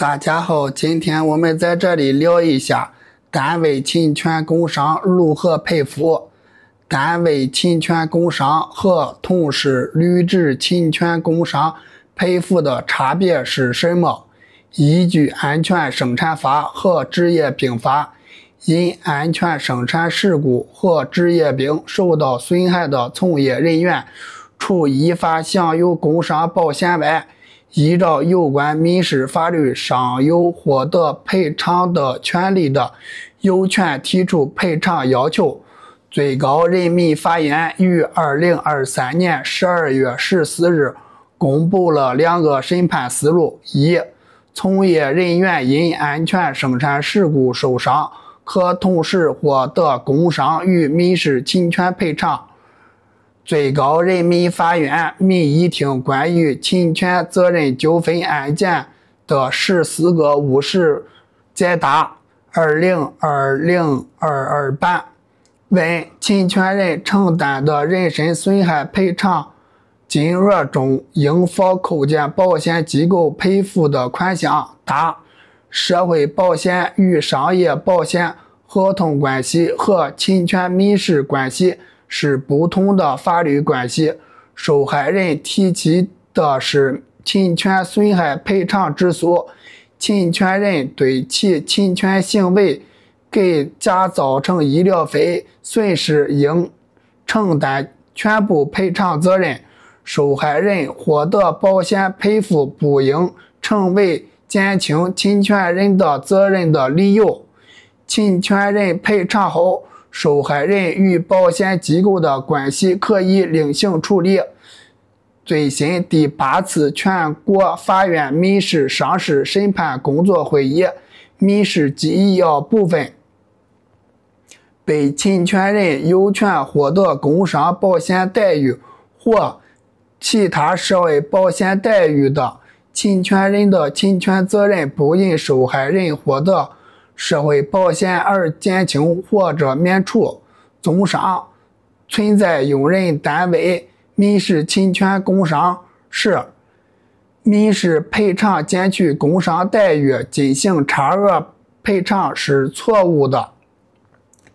大家好，今天我们在这里聊一下单位侵权工伤如何赔付。单位侵权工伤和同事履职侵权工伤赔付的差别是什么？依据《安全生产法》和《职业病法》，因安全生产事故和职业病受到损害的从业人员，除依法享有工伤保险外，依照有关民事法律尚有获得赔偿的权利的，有权提出赔偿要求。最高人民法院于二零二三年十二月十四日公布了两个审判思路：一、从业人员因安全生产事故受伤，可同时获得工伤与民事侵权赔偿。最高人民法院民一庭关于侵权责任纠纷案件的十四个务实解答（二零二零二二版）问：侵权人承担的人身损害赔偿金额中应否扣减保险机构赔付的款项？答：社会保险与商业保险合同关系和侵权民事关系。是不同的法律关系。受害人提起的是侵权损害赔偿之诉，侵权人对其侵权行为给甲造成医疗费损失应承担全部赔偿责任。受害人获得保险赔付不应成为减轻侵权人的责任的理由。侵权人赔偿后。受害人与保险机构的关系可以另行处理。最新第八次全国法院民事商事审判工作会议民事纪要部分：被侵权人有权获得工伤保险待遇或其他社会保险待遇的，侵权人的侵权责任不因受害人获得。社会保险而减轻或者免除。综上，存在用人单位民事侵权工伤时，民事赔偿减去工伤待遇进行差额赔偿是错误的。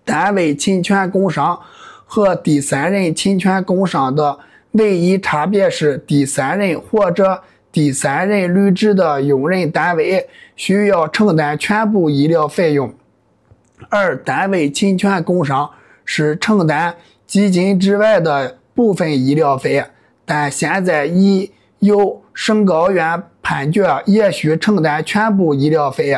单位侵权工伤和第三人侵权工伤的唯一差别是，第三人或者。第三人履职的用人单位需要承担全部医疗费用，而单位侵权工伤是承担基金之外的部分医疗费，但现在已有省高院判决也需承担全部医疗费，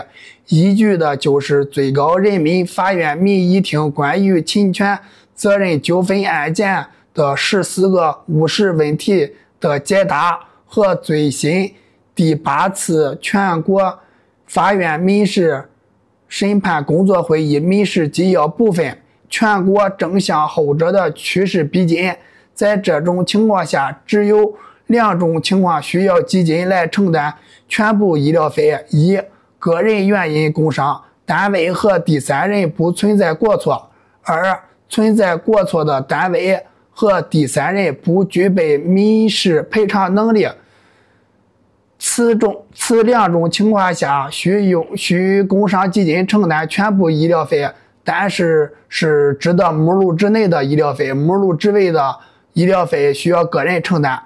依据的就是最高人民法院民议庭关于侵权责任纠纷案件的十四个务实问题的解答。和最新第八次全国法院民事审判工作会议民事纪要部分，全国正向后者的趋势逼近。在这种情况下，只有两种情况需要基金来承担全部医疗费：一、个人原因工伤，单位和第三人不存在过错；二、存在过错的单位和第三人不具备民事赔偿能力。此种此两种情况下，需用需工伤基金承担全部医疗费，但是是指的目录之内的医疗费，目录之外的医疗费需要个人承担。